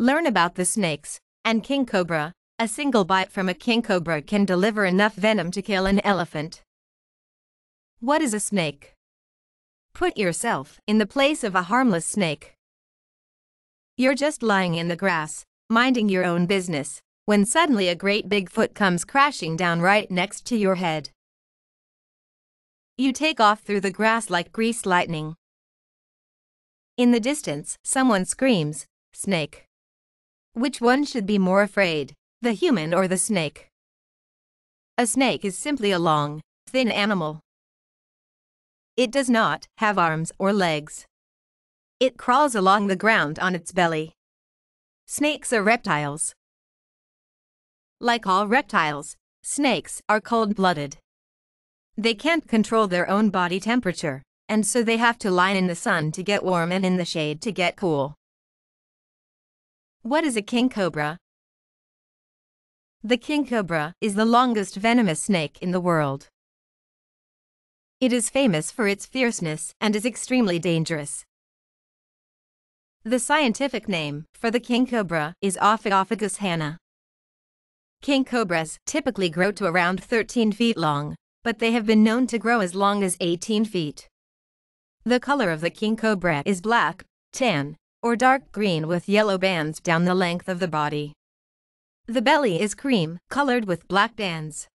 Learn about the snakes and king cobra. A single bite from a king cobra can deliver enough venom to kill an elephant. What is a snake? Put yourself in the place of a harmless snake. You're just lying in the grass, minding your own business, when suddenly a great big foot comes crashing down right next to your head. You take off through the grass like greased lightning. In the distance, someone screams, Snake. Which one should be more afraid, the human or the snake? A snake is simply a long, thin animal. It does not have arms or legs. It crawls along the ground on its belly. Snakes are reptiles. Like all reptiles, snakes are cold-blooded. They can't control their own body temperature, and so they have to lie in the sun to get warm and in the shade to get cool. What is a king cobra? The king cobra is the longest venomous snake in the world. It is famous for its fierceness and is extremely dangerous. The scientific name for the king cobra is Ophiophagus hanna. King cobras typically grow to around 13 feet long, but they have been known to grow as long as 18 feet. The color of the king cobra is black, tan, or dark green with yellow bands down the length of the body. The belly is cream, colored with black bands.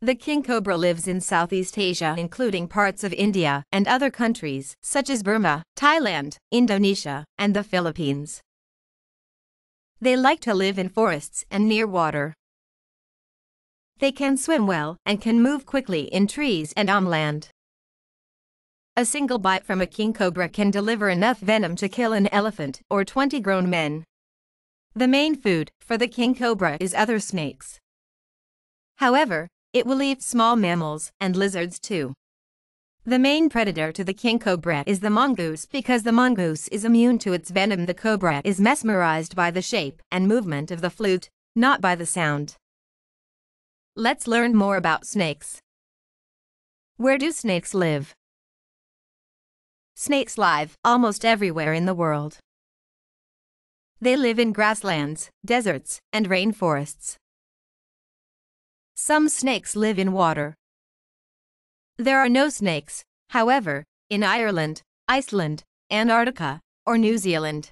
The king cobra lives in Southeast Asia including parts of India and other countries such as Burma, Thailand, Indonesia, and the Philippines. They like to live in forests and near water. They can swim well and can move quickly in trees and on land. A single bite from a king cobra can deliver enough venom to kill an elephant or 20 grown men. The main food for the king cobra is other snakes. However, it will eat small mammals and lizards too. The main predator to the king cobra is the mongoose because the mongoose is immune to its venom. The cobra is mesmerized by the shape and movement of the flute, not by the sound. Let's learn more about snakes. Where do snakes live? Snakes live almost everywhere in the world. They live in grasslands, deserts, and rainforests. Some snakes live in water. There are no snakes, however, in Ireland, Iceland, Antarctica, or New Zealand.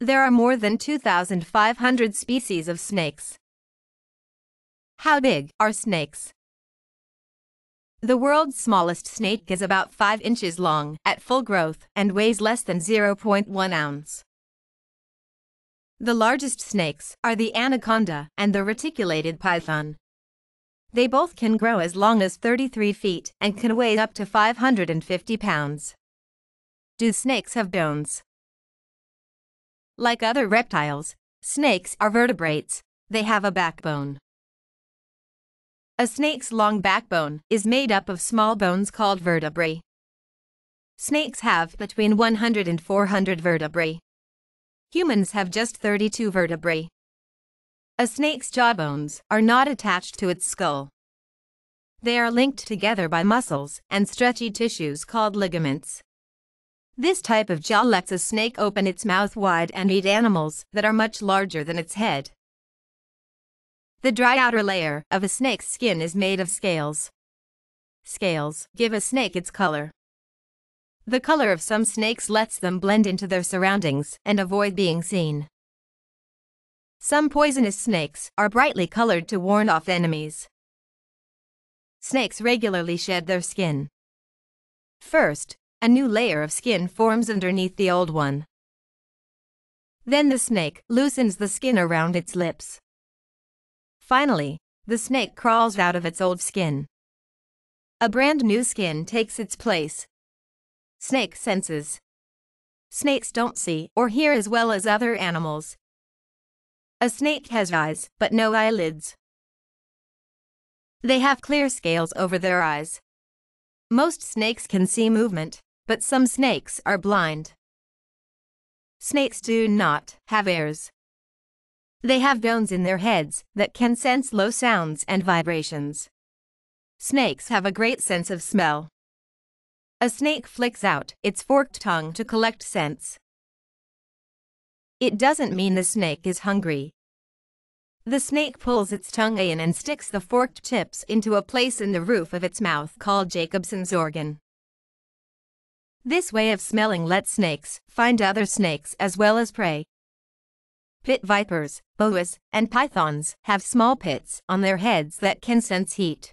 There are more than 2,500 species of snakes. How big are snakes? The world's smallest snake is about 5 inches long at full growth and weighs less than 0.1 ounce. The largest snakes are the anaconda and the reticulated python. They both can grow as long as 33 feet and can weigh up to 550 pounds. Do snakes have bones? Like other reptiles, snakes are vertebrates. They have a backbone. A snake's long backbone is made up of small bones called vertebrae. Snakes have between 100 and 400 vertebrae. Humans have just 32 vertebrae. A snake's jawbones are not attached to its skull. They are linked together by muscles and stretchy tissues called ligaments. This type of jaw lets a snake open its mouth wide and eat animals that are much larger than its head. The dry outer layer of a snake's skin is made of scales. Scales give a snake its color. The color of some snakes lets them blend into their surroundings and avoid being seen. Some poisonous snakes are brightly colored to warn off enemies. Snakes regularly shed their skin. First, a new layer of skin forms underneath the old one. Then the snake loosens the skin around its lips. Finally, the snake crawls out of its old skin. A brand new skin takes its place, Snake senses. Snakes don't see or hear as well as other animals. A snake has eyes, but no eyelids. They have clear scales over their eyes. Most snakes can see movement, but some snakes are blind. Snakes do not have ears. They have bones in their heads that can sense low sounds and vibrations. Snakes have a great sense of smell. A snake flicks out its forked tongue to collect scents. it doesn't mean the snake is hungry. The snake pulls its tongue in and sticks the forked tips into a place in the roof of its mouth called Jacobson's organ. This way of smelling lets snakes find other snakes as well as prey. Pit vipers, boas, and pythons have small pits on their heads that can sense heat.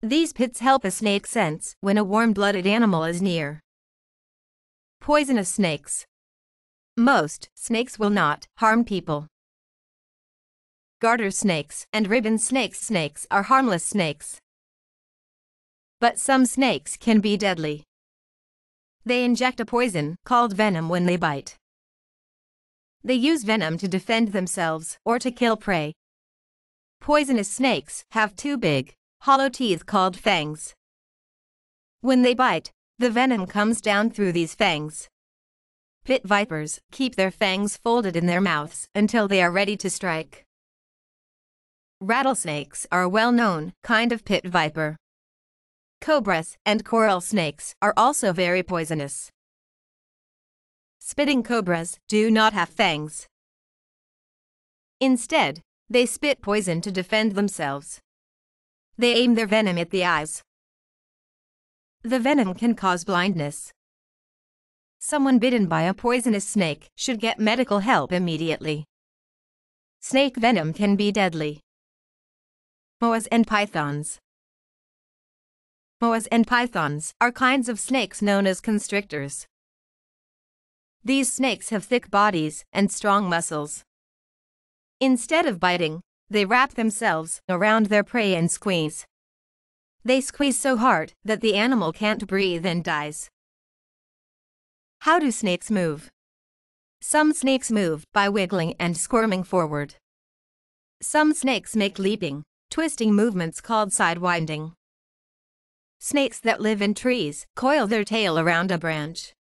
These pits help a snake sense when a warm-blooded animal is near. Poisonous snakes. Most snakes will not harm people. Garter snakes and ribbon snakes snakes are harmless snakes. But some snakes can be deadly. They inject a poison called venom when they bite. They use venom to defend themselves or to kill prey. Poisonous snakes have two big, hollow teeth called fangs. When they bite, the venom comes down through these fangs. Pit vipers keep their fangs folded in their mouths until they are ready to strike. Rattlesnakes are a well-known kind of pit viper. Cobras and coral snakes are also very poisonous. Spitting cobras do not have fangs. Instead, they spit poison to defend themselves. They aim their venom at the eyes. The venom can cause blindness. Someone bitten by a poisonous snake should get medical help immediately. Snake venom can be deadly. Boas and pythons. Boas and pythons are kinds of snakes known as constrictors. These snakes have thick bodies and strong muscles. Instead of biting, they wrap themselves around their prey and squeeze. They squeeze so hard that the animal can't breathe and dies. How do snakes move? Some snakes move by wiggling and squirming forward. Some snakes make leaping, twisting movements called sidewinding. Snakes that live in trees coil their tail around a branch.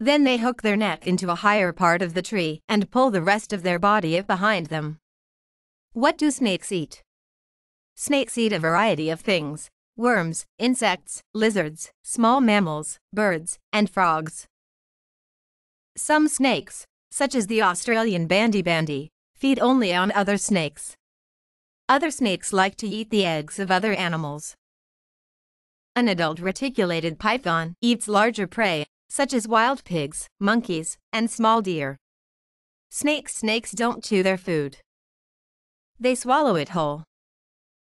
Then they hook their neck into a higher part of the tree and pull the rest of their body behind them. What do snakes eat? Snakes eat a variety of things worms, insects, lizards, small mammals, birds, and frogs. Some snakes, such as the Australian bandy bandy, feed only on other snakes. Other snakes like to eat the eggs of other animals. An adult reticulated python eats larger prey, such as wild pigs, monkeys, and small deer. Snakes snakes don't chew their food. They swallow it whole.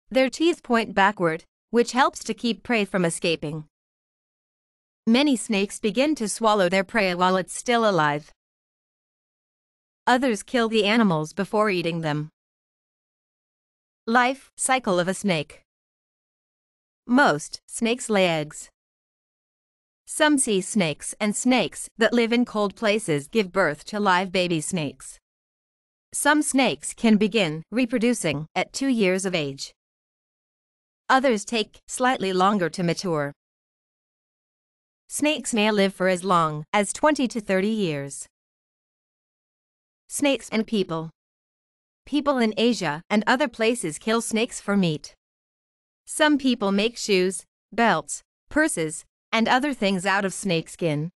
Their teeth point backward, which helps to keep prey from escaping. Many snakes begin to swallow their prey while it's still alive. Others kill the animals before eating them. Life cycle of a snake. Most snakes lay eggs. Some sea snakes and snakes that live in cold places give birth to live baby snakes. Some snakes can begin reproducing at two years of age. Others take slightly longer to mature. Snakes may live for as long as 20 to 30 years. Snakes and people. People in Asia and other places kill snakes for meat. Some people make shoes, belts, purses, and other things out of snakeskin.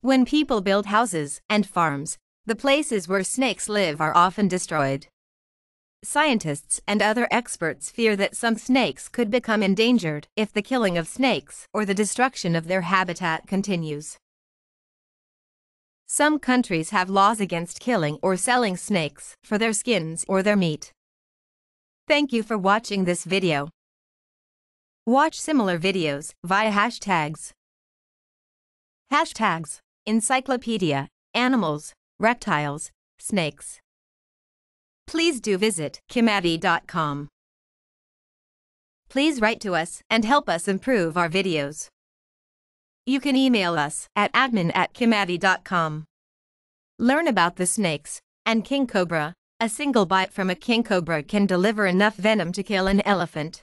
When people build houses and farms, the places where snakes live are often destroyed. Scientists and other experts fear that some snakes could become endangered if the killing of snakes or the destruction of their habitat continues. Some countries have laws against killing or selling snakes for their skins or their meat. Thank you for watching this video. Watch similar videos via hashtags. Hashtags Encyclopedia, Animals, Reptiles, Snakes. Please do visit kimavi.com. Please write to us and help us improve our videos. You can email us at admin at kimavi.com. Learn about the snakes and king cobra. A single bite from a king cobra can deliver enough venom to kill an elephant.